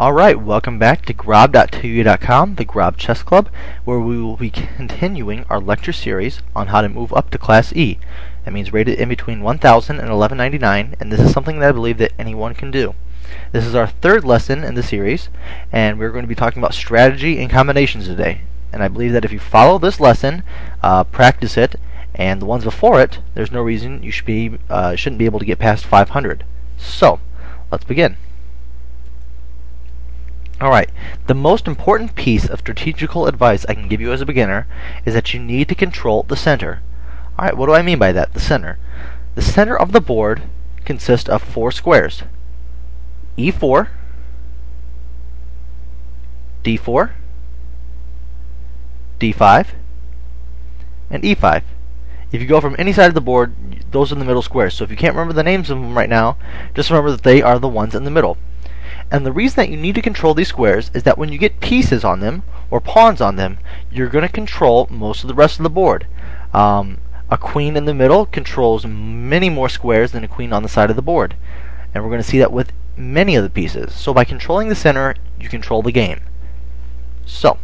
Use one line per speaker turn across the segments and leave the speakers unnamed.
Alright, welcome back to grob.2u.com, the Grob Chess Club, where we will be continuing our lecture series on how to move up to Class E. That means rated in between 1000 and 1199, and this is something that I believe that anyone can do. This is our third lesson in the series, and we're going to be talking about strategy and combinations today. And I believe that if you follow this lesson, uh, practice it, and the ones before it, there's no reason you should be uh, shouldn't be able to get past 500. So, let's begin. Alright, the most important piece of strategical advice I can give you as a beginner is that you need to control the center. Alright, what do I mean by that, the center? The center of the board consists of four squares. E4, D4, D5, and E5. If you go from any side of the board, those are the middle squares. So if you can't remember the names of them right now, just remember that they are the ones in the middle. And the reason that you need to control these squares is that when you get pieces on them, or pawns on them, you're going to control most of the rest of the board. Um, a queen in the middle controls many more squares than a queen on the side of the board. And we're going to see that with many of the pieces. So by controlling the center, you control the game. So,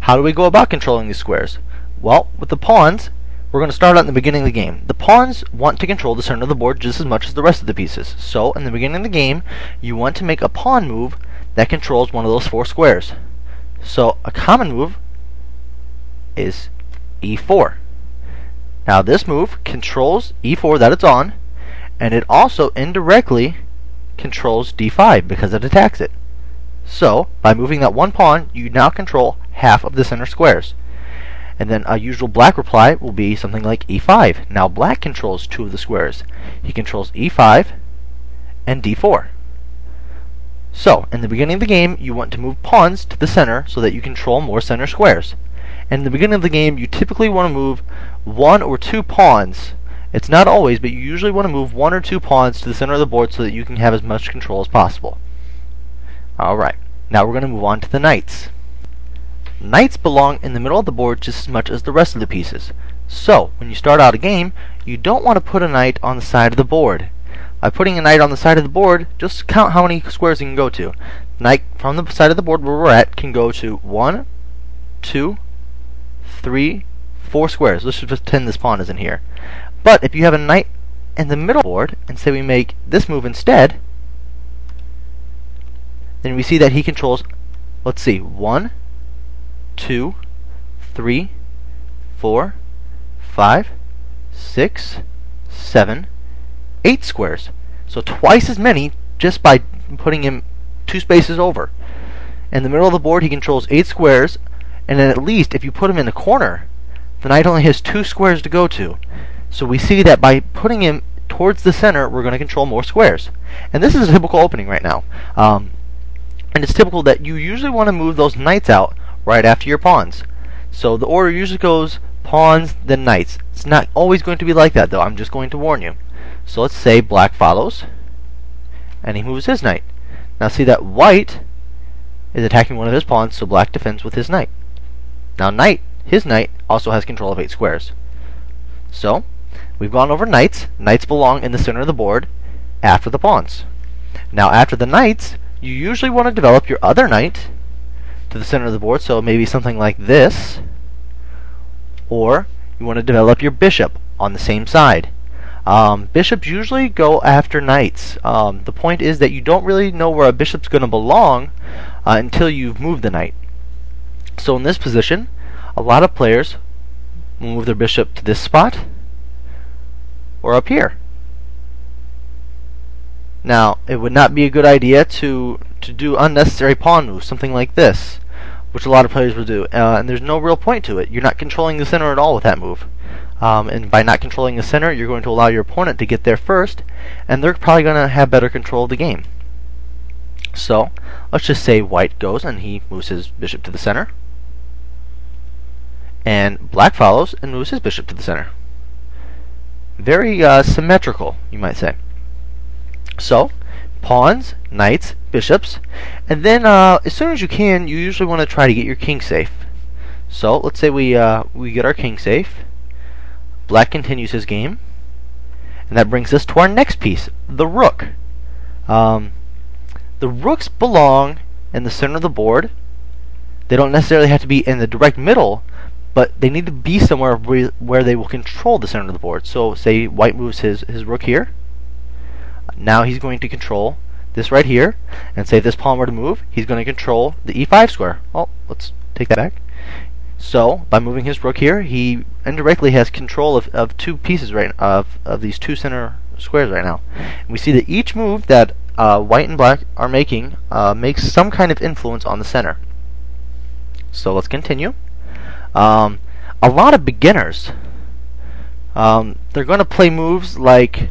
how do we go about controlling these squares? Well, with the pawns, we're going to start out in the beginning of the game. The pawns want to control the center of the board just as much as the rest of the pieces. So, in the beginning of the game, you want to make a pawn move that controls one of those four squares. So, a common move is e4. Now, this move controls e4 that it's on, and it also indirectly controls d5 because it attacks it. So, by moving that one pawn, you now control half of the center squares. And then a usual black reply will be something like e5. Now black controls two of the squares. He controls e5 and d4. So, in the beginning of the game, you want to move pawns to the center so that you control more center squares. And in the beginning of the game, you typically want to move one or two pawns. It's not always, but you usually want to move one or two pawns to the center of the board so that you can have as much control as possible. Alright, now we're going to move on to the knights. Knights belong in the middle of the board just as much as the rest of the pieces. So, when you start out a game, you don't want to put a knight on the side of the board. By putting a knight on the side of the board, just count how many squares you can go to. Knight from the side of the board where we're at can go to one, two, three, four squares. Let's just pretend this pawn isn't here. But if you have a knight in the middle board, and say we make this move instead, then we see that he controls, let's see, one, two, three, four, five, six, seven, eight squares. So twice as many just by putting him two spaces over. In the middle of the board, he controls eight squares, and then at least if you put him in the corner, the knight only has two squares to go to. So we see that by putting him towards the center, we're going to control more squares. And this is a typical opening right now. Um, and it's typical that you usually want to move those knights out right after your pawns. So the order usually goes pawns, then knights. It's not always going to be like that, though. I'm just going to warn you. So let's say black follows, and he moves his knight. Now see that white is attacking one of his pawns, so black defends with his knight. Now knight, his knight, also has control of 8 squares. So, we've gone over knights. Knights belong in the center of the board after the pawns. Now after the knights, you usually want to develop your other knight to the center of the board, so maybe something like this. Or you want to develop your bishop on the same side. Um, bishops usually go after knights. Um, the point is that you don't really know where a bishop's going to belong uh, until you've moved the knight. So in this position, a lot of players move their bishop to this spot or up here. Now, it would not be a good idea to to do unnecessary pawn moves, something like this, which a lot of players will do. Uh, and there's no real point to it. You're not controlling the center at all with that move. Um, and by not controlling the center, you're going to allow your opponent to get there first, and they're probably going to have better control of the game. So, let's just say white goes and he moves his bishop to the center. And black follows and moves his bishop to the center. Very uh, symmetrical, you might say. So, pawns, knights, bishops, and then uh, as soon as you can, you usually want to try to get your king safe. So let's say we uh, we get our king safe. Black continues his game, and that brings us to our next piece, the rook. Um, the rooks belong in the center of the board. They don't necessarily have to be in the direct middle, but they need to be somewhere where they will control the center of the board. So say white moves his, his rook here. Now he's going to control this right here. And say this pawn were to move, he's going to control the e5 square. Oh, let's take that back. So by moving his rook here, he indirectly has control of, of two pieces right of, of these two center squares right now. And we see that each move that uh, white and black are making uh, makes some kind of influence on the center. So let's continue. Um, a lot of beginners, um, they're going to play moves like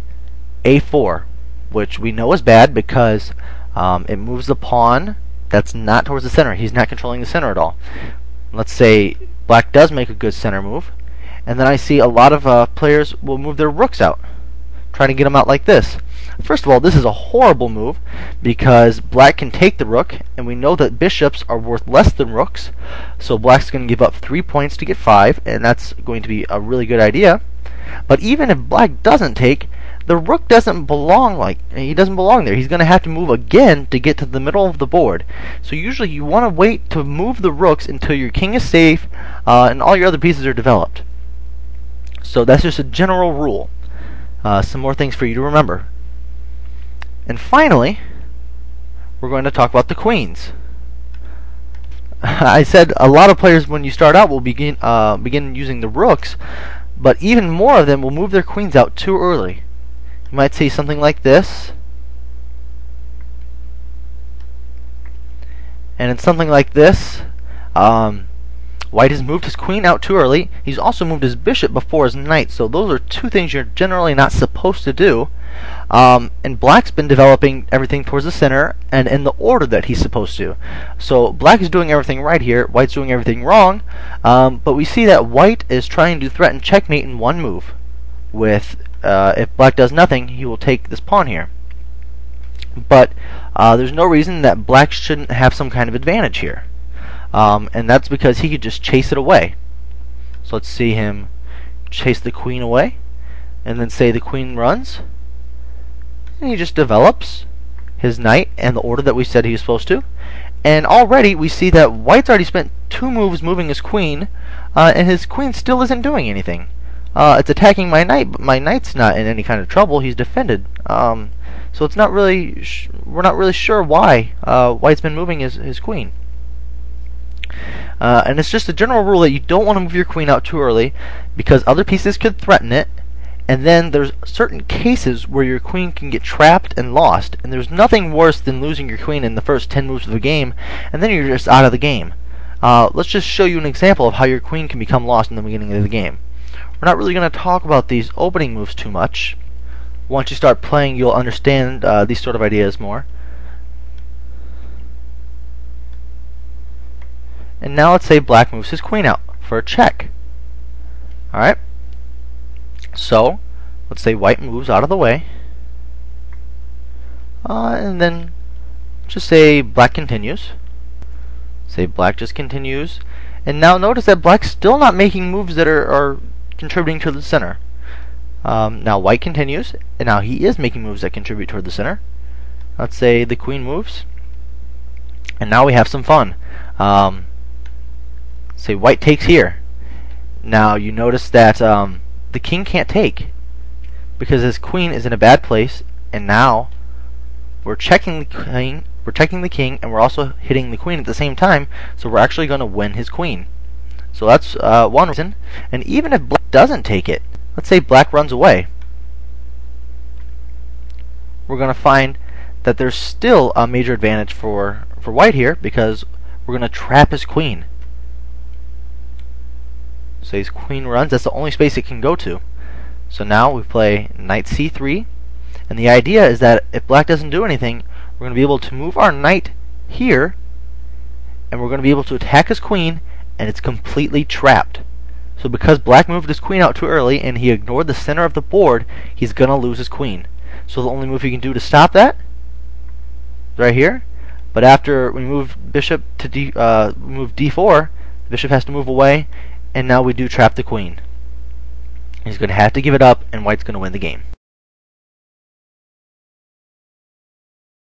a4, which we know is bad because um, it moves the pawn that's not towards the center. He's not controlling the center at all. Let's say black does make a good center move, and then I see a lot of uh, players will move their rooks out, trying to get them out like this. First of all, this is a horrible move because black can take the rook, and we know that bishops are worth less than rooks, so black's going to give up 3 points to get 5, and that's going to be a really good idea. But even if black doesn't take, the rook doesn't belong like he doesn't belong there. He's going to have to move again to get to the middle of the board. So usually you want to wait to move the rooks until your king is safe uh, and all your other pieces are developed. So that's just a general rule. Uh, some more things for you to remember. And finally, we're going to talk about the queens. I said a lot of players when you start out will begin uh, begin using the rooks, but even more of them will move their queens out too early. You might see something like this. And in something like this, um, White has moved his queen out too early. He's also moved his bishop before his knight. So those are two things you're generally not supposed to do. Um, and black's been developing everything towards the center and in the order that he's supposed to. So black is doing everything right here, white's doing everything wrong, um, but we see that white is trying to threaten checkmate in one move. With uh, if black does nothing, he will take this pawn here. But uh, there's no reason that black shouldn't have some kind of advantage here. Um, and that's because he could just chase it away. So let's see him chase the queen away. And then say the queen runs and he just develops his knight and the order that we said he was supposed to. And already we see that White's already spent two moves moving his queen, uh, and his queen still isn't doing anything. Uh, it's attacking my knight, but my knight's not in any kind of trouble. He's defended. Um, so it's not really, we're not really sure why uh, White's been moving his, his queen. Uh, and it's just a general rule that you don't want to move your queen out too early because other pieces could threaten it and then there's certain cases where your queen can get trapped and lost, and there's nothing worse than losing your queen in the first 10 moves of the game, and then you're just out of the game. Uh, let's just show you an example of how your queen can become lost in the beginning of the game. We're not really going to talk about these opening moves too much. Once you start playing, you'll understand uh, these sort of ideas more. And now let's say black moves his queen out for a check. Alright? So, let's say white moves out of the way. Uh, and then just say black continues. Say black just continues. And now notice that black's still not making moves that are, are contributing to the center. Um, now white continues, and now he is making moves that contribute toward the center. Let's say the queen moves. And now we have some fun. Um, say white takes here. Now you notice that um, the king can't take because his queen is in a bad place and now we're checking the king we're checking the king and we're also hitting the queen at the same time so we're actually going to win his queen so that's uh, one reason and even if black doesn't take it let's say black runs away we're going to find that there's still a major advantage for for white here because we're going to trap his queen so his queen runs. That's the only space it can go to. So now we play knight c3. And the idea is that if black doesn't do anything, we're going to be able to move our knight here. And we're going to be able to attack his queen. And it's completely trapped. So because black moved his queen out too early and he ignored the center of the board, he's going to lose his queen. So the only move he can do to stop that, right here. But after we move bishop to d, uh, move d4, the bishop has to move away, and now we do trap the queen. He's going to have to give it up, and white's going to win the game.